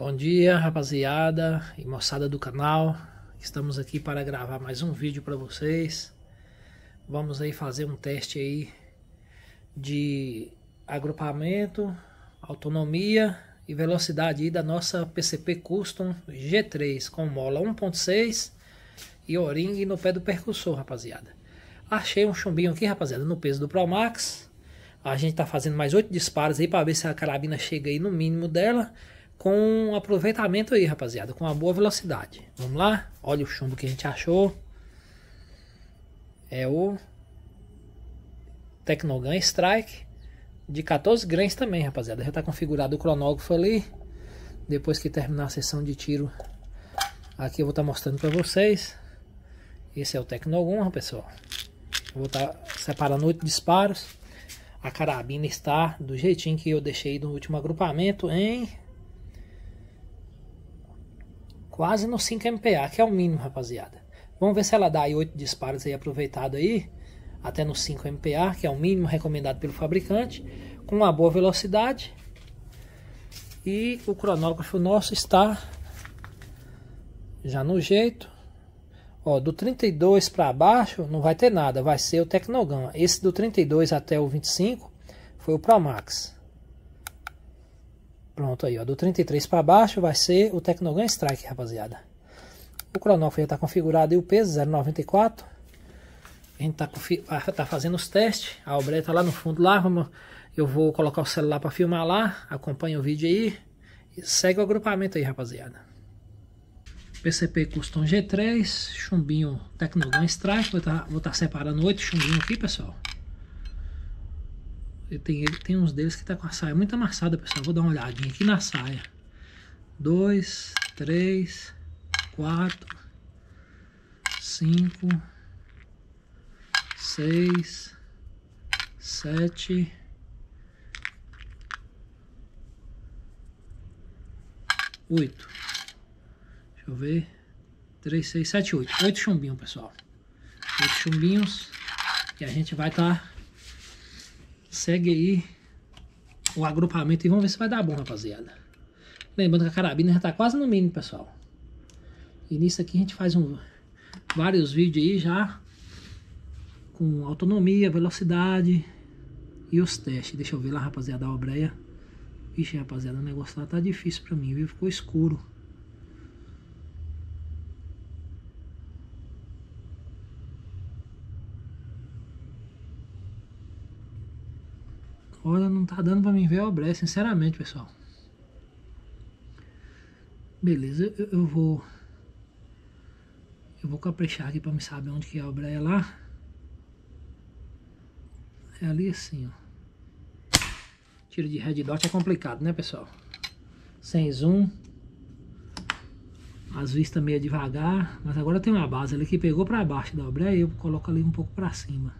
Bom dia, rapaziada e moçada do canal. Estamos aqui para gravar mais um vídeo para vocês. Vamos aí fazer um teste aí de agrupamento, autonomia e velocidade aí da nossa PCP Custom G3 com mola 1.6 e o-ring no pé do percussor, rapaziada. Achei um chumbinho aqui, rapaziada, no peso do Pro Max. A gente tá fazendo mais oito disparos aí para ver se a carabina chega aí no mínimo dela com aproveitamento aí, rapaziada, com uma boa velocidade. Vamos lá? Olha o chumbo que a gente achou. É o Tecnogun Strike de 14 grains também, rapaziada. Já está configurado o cronógrafo ali. Depois que terminar a sessão de tiro, aqui eu vou estar tá mostrando para vocês. Esse é o Tecnogun, pessoal. Eu vou estar tá separando oito disparos. A carabina está do jeitinho que eu deixei no último agrupamento em quase no 5 MPa, que é o mínimo, rapaziada. Vamos ver se ela dá aí 8 disparos aí aproveitado aí, até no 5 MPa, que é o mínimo recomendado pelo fabricante, com uma boa velocidade. E o cronógrafo nosso está já no jeito. Ó, do 32 para baixo não vai ter nada, vai ser o Tecnogun. Esse do 32 até o 25 foi o Pro Max. Pronto aí, ó. Do 33 para baixo vai ser o Tecnogun Strike, rapaziada. O cronógrafo já está configurado e o peso 0,94. A gente está tá fazendo os testes. A Albre tá lá no fundo lá. Vamos, eu vou colocar o celular para filmar lá. Acompanha o vídeo aí. E segue o agrupamento aí, rapaziada. PCP Custom G3, chumbinho Tecnogun Strike. Vou estar tá, tá separando oito chumbinhos aqui, pessoal. Tem, tem uns deles que tá com a saia muito amassada, pessoal. Vou dar uma olhadinha aqui na saia. Dois, três, quatro, cinco, seis, sete, oito. Deixa eu ver. Três, seis, sete, oito. Oito chumbinhos, pessoal. Oito chumbinhos. E a gente vai estar... Tá segue aí o agrupamento e vamos ver se vai dar bom, rapaziada. Lembrando que a carabina já está quase no mínimo, pessoal. E nisso aqui a gente faz um, vários vídeos aí já com autonomia, velocidade e os testes. Deixa eu ver lá, rapaziada, a obreia. Vixe, rapaziada, o negócio lá tá difícil pra mim, viu? Ficou escuro. Olha, não tá dando pra mim ver a obré, sinceramente, pessoal. Beleza, eu, eu, vou... Eu vou caprichar aqui pra me saber onde que é a obré lá. É ali assim, ó. Tiro de red dot é complicado, né, pessoal? Sem zoom. As vistas meio devagar. Mas agora tem uma base ali que pegou pra baixo da obré e eu coloco ali um pouco pra cima.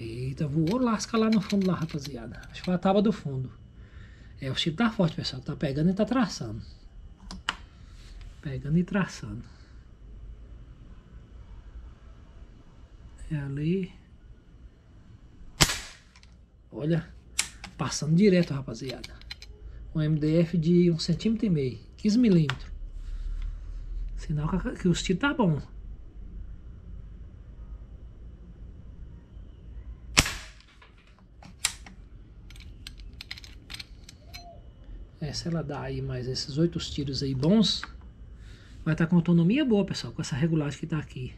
Eita, voou lasca lá no fundo lá, rapaziada. Acho que foi a tábua do fundo. É, o chip tá forte, pessoal. Tá pegando e tá traçando. Pegando e traçando. É ali. Olha. Passando direto, rapaziada. Um MDF de 1,5 cm e meio. 15 milímetros. Sinal que, que o tiros tá bom. É, se ela dá aí mais esses oito tiros aí bons, vai estar tá com autonomia boa, pessoal, com essa regulagem que está aqui.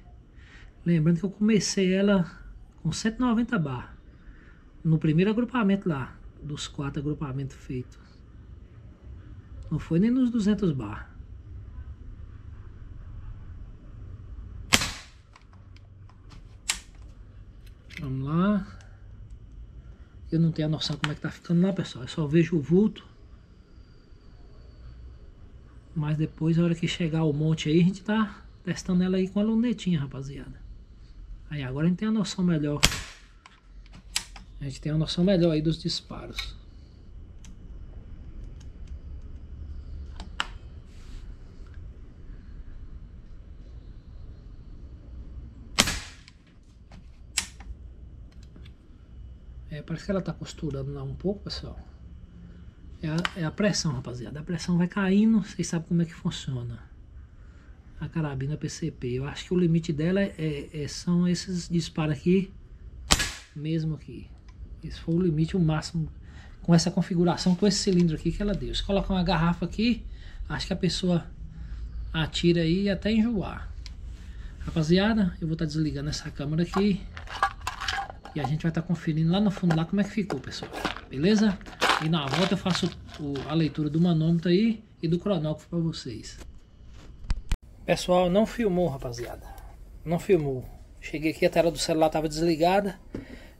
Lembrando que eu comecei ela com 190 bar no primeiro agrupamento lá, dos quatro agrupamentos feitos. Não foi nem nos 200 bar. Vamos lá. Eu não tenho a noção como é que tá ficando lá, pessoal. Eu só vejo o vulto. Mas depois, na hora que chegar o monte aí, a gente tá testando ela aí com a lunetinha, rapaziada. Aí agora a gente tem a noção melhor. A gente tem a noção melhor aí dos disparos. É, parece que ela tá costurando lá um pouco, pessoal. É a, é a pressão, rapaziada. A pressão vai caindo, vocês sabem como é que funciona. A carabina PCP. Eu acho que o limite dela é, é, são esses disparos aqui. Mesmo aqui. Esse foi o limite, o máximo. Com essa configuração, com esse cilindro aqui que ela deu. Se colocar uma garrafa aqui, acho que a pessoa atira aí até enjoar. Rapaziada, eu vou estar tá desligando essa câmera aqui. E a gente vai estar tá conferindo lá no fundo lá como é que ficou, pessoal. Beleza? E na volta eu faço a leitura do manômetro aí e do cronógrafo para vocês. Pessoal, não filmou, rapaziada. Não filmou. Cheguei aqui, a tela do celular estava desligada.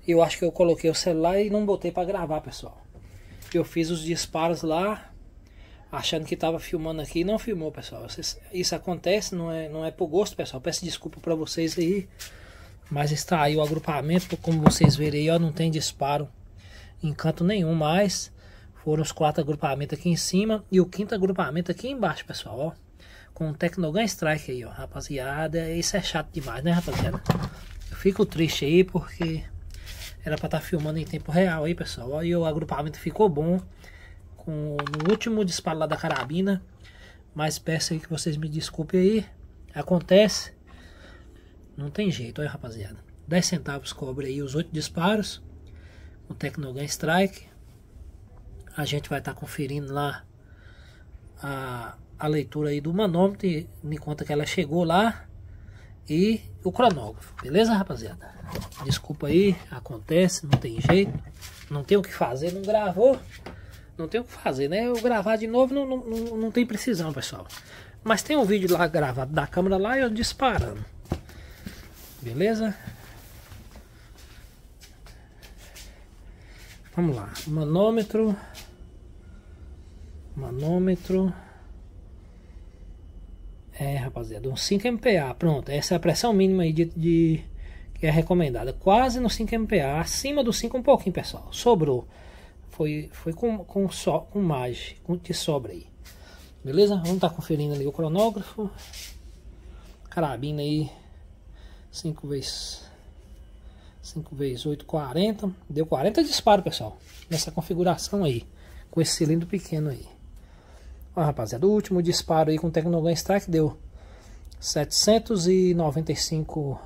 Eu acho que eu coloquei o celular e não botei para gravar, pessoal. Eu fiz os disparos lá, achando que estava filmando aqui e não filmou, pessoal. Isso acontece, não é, não é por gosto, pessoal. Peço desculpa para vocês aí. Mas está aí o agrupamento, como vocês verem aí, ó, não tem disparo em canto nenhum mais. Foram os quatro agrupamentos aqui em cima e o quinto agrupamento aqui embaixo, pessoal, ó. Com o Tecnogun Strike aí, ó, rapaziada. Isso é chato demais, né, rapaziada? Eu fico triste aí porque era para estar tá filmando em tempo real aí, pessoal. Ó, e o agrupamento ficou bom com o último disparo lá da carabina. Mas peço aí que vocês me desculpem aí. Acontece. Não tem jeito, olha rapaziada. 10 centavos cobre aí os 8 disparos. O Tecnogun Strike. A gente vai estar tá conferindo lá a, a leitura aí do manômetro. E me conta que ela chegou lá. E o cronógrafo. Beleza, rapaziada? Desculpa aí, acontece, não tem jeito. Não tem o que fazer, não gravou. Não tem o que fazer, né? Eu gravar de novo não, não, não tem precisão, pessoal. Mas tem um vídeo lá gravado da câmera lá eu disparando. Beleza? Vamos lá. Manômetro. Manômetro. É, rapaziada, um 5 MPa. Pronto, essa é a pressão mínima aí de, de que é recomendada. Quase no 5 MPa. Acima do 5 um pouquinho, pessoal. Sobrou. Foi, foi com, com, so, com mais, com que sobra aí. Beleza? Vamos estar tá conferindo ali o cronógrafo. Carabina aí 5 vezes 5 vezes 8, 40. Deu 40 disparos, pessoal. Nessa configuração aí. Com esse cilindro pequeno aí. Ó, rapaziada, o último disparo aí com o Tecnogun Strike deu 795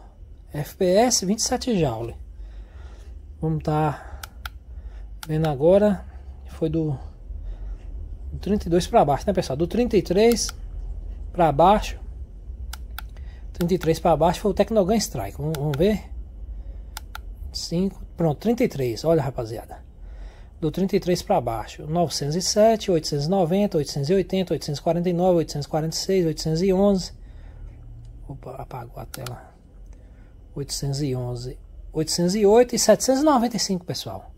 FPS, 27 joule. Vamos tá vendo agora. Foi do 32 para baixo, né, pessoal? Do 33 para baixo 33 para baixo foi o Tecnogun Strike. Vamos, vamos ver. 5, pronto, 33. Olha, rapaziada. Do 33 para baixo, 907, 890, 880, 849, 846, 811. Opa, apagou a tela. 811, 808 e 795, pessoal.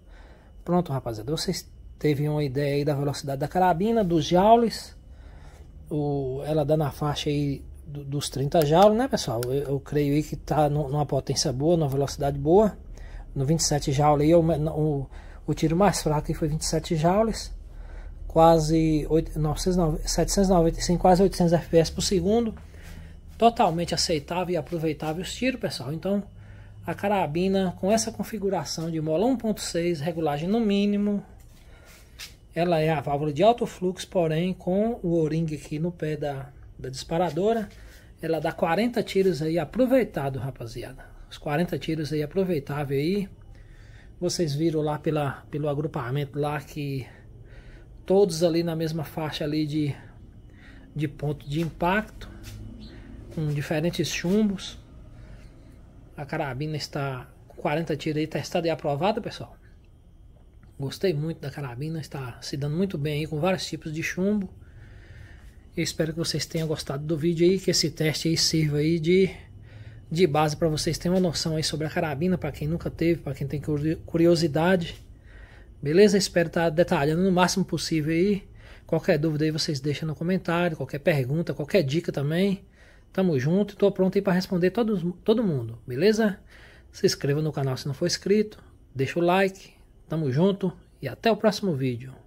Pronto, rapaziada. Vocês teve uma ideia aí da velocidade da carabina, dos joules. O, ela dá na faixa aí dos 30 joules, né, pessoal? Eu, eu creio aí que está numa potência boa, numa velocidade boa. No 27 joules aí, o, o, tiro mais fraco foi 27 joules. Quase 8, 900, 795, quase 800 FPS por segundo. Totalmente aceitável e aproveitável os tiros, pessoal. Então, a carabina com essa configuração de mola 1.6, regulagem no mínimo. Ela é a válvula de alto fluxo, porém com o o-ring aqui no pé da, da disparadora, ela dá 40 tiros aí aproveitado, rapaziada. Os 40 tiros aí aproveitável aí. Vocês viram lá pela, pelo agrupamento lá que todos ali na mesma faixa ali de, de ponto de impacto, com diferentes chumbos. A carabina está com 40 tiros aí, testada e aprovada, pessoal. Gostei muito da carabina, está se dando muito bem aí com vários tipos de chumbo. Eu espero que vocês tenham gostado do vídeo aí, que esse teste aí sirva aí de, de base para vocês terem uma noção aí sobre a carabina, para quem nunca teve, para quem tem curiosidade. Beleza? Espero estar detalhando no máximo possível aí. Qualquer dúvida aí vocês deixam no comentário, qualquer pergunta, qualquer dica também. Tamo junto, estou pronto aí para responder todo, todo mundo, beleza? Se inscreva no canal se não for inscrito, deixa o like, tamo junto e até o próximo vídeo.